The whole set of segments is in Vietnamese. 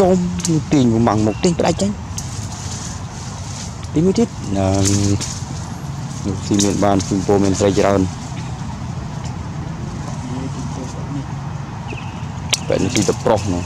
ចូលទាញប្រមាំងមកទាញផ្ដាច់ចឹងទីមួយទៀតអឺស៊ីមានបានពីពោមានត្រីច្រើនបែរនេះទីទៅប្រុសនោះ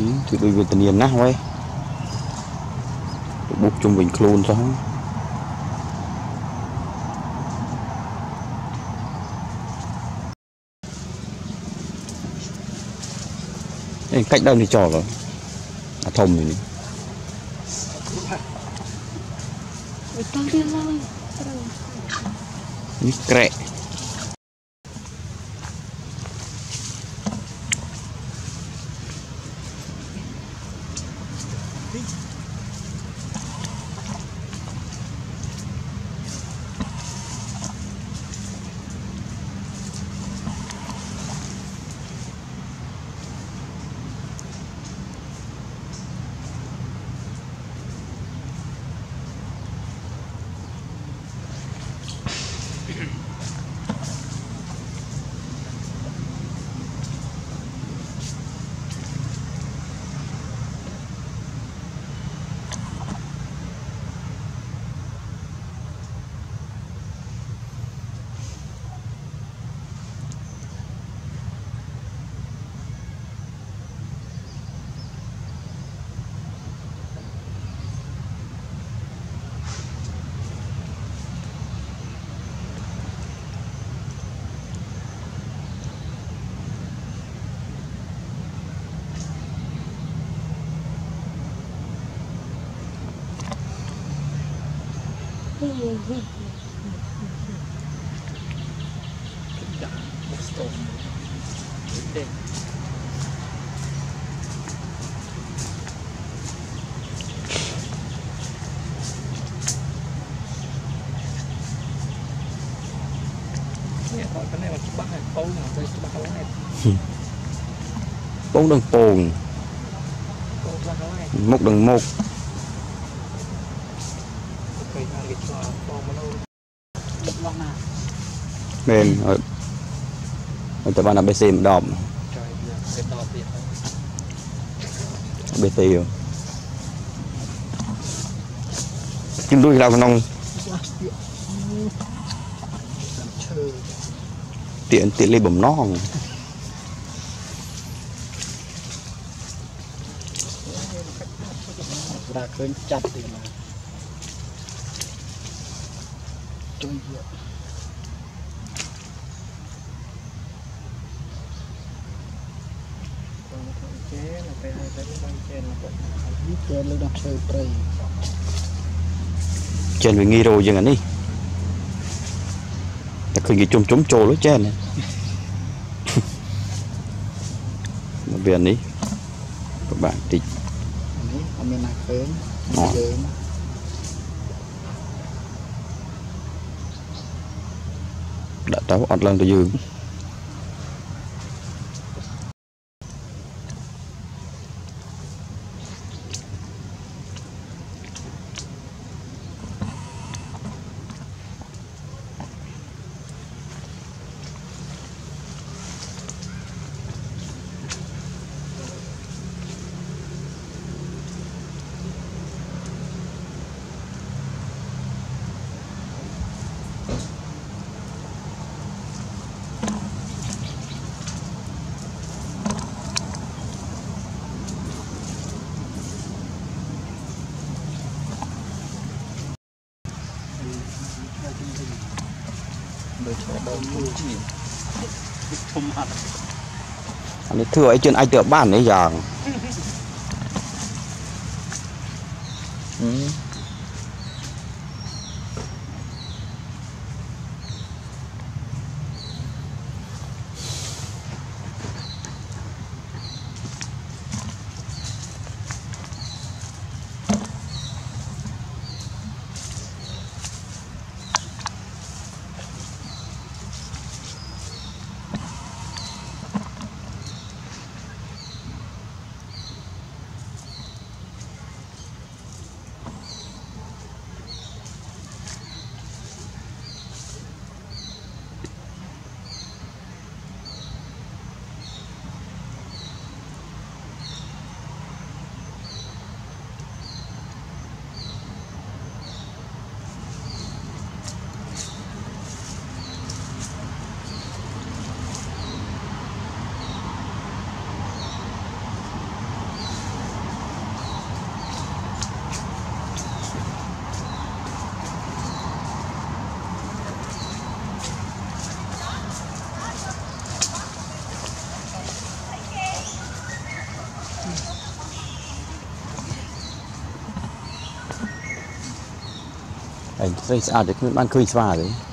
thì thì ដូចវាធានាណាស់ហើយទៅបុកជុំវិញខ្លួនសោះអេកាច់ដើមនេះចោលហ៎អាធំនេះ Ito din lang. នេះក្រែក Tidak, boston. Gede. bốn đường bồn một đường một មកទៅច្បាស់ហើយ ពងដឹងពង ពងច្បាស់ហើយ មុខដឹងមុខ ឃើញថាគេឆ្លងពងមនុស្សដឹកឡោះណា មែនហើយហើយតែបានអាបេសេម្ដង ចុយវាគេតទៀតហើយ បេសេជិះដូចឡើងក្នុង ឆ្លាស់ទៀតឈើ ទៀនទៀនលេបំណង đã khơi chặt thì mà trôi hiệu chế là cái hai cái băng trên là cái biết trên lưu đọc sơ prey ចេនវាងាយរោយ៉ាងនេះតែឃើញគេជុំជុំចូលចេនមកវានេះពិបាកតិច នេះអត់មានណាឃើញ អ่ะ ដាក់ទៅអត់ឡើងទៅយើង ដូចជាដើមមួយជាធំអត់អានេះធ្វើឲ្យជនអាចទៅបាននេះយ៉ាងអឺ ឯងស្រីស្អាតដូចគ្មានបានឃើញស្វាទេ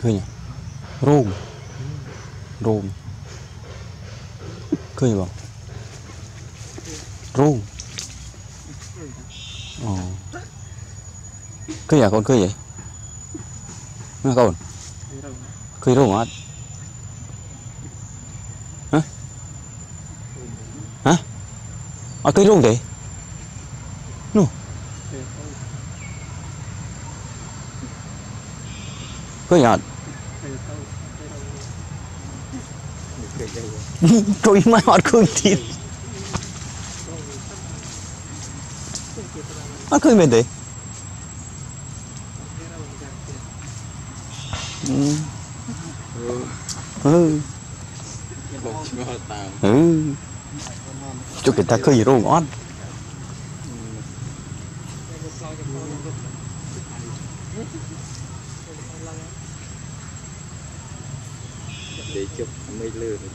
ឃើញរោមរោមឃើញបងរោមអូឃើញអាកូនឃើញអីណាកូនឃើញរោមអត់ហ៎ហ៎អត់ឃើញរោមទេនោះ គួយមកអត់គួយទៀតអត់គួយមែនទេអឺបងឈ្មោះតាមអឺជុកគេថាឃើញរោងអត់ លេជប់មិនលើទេ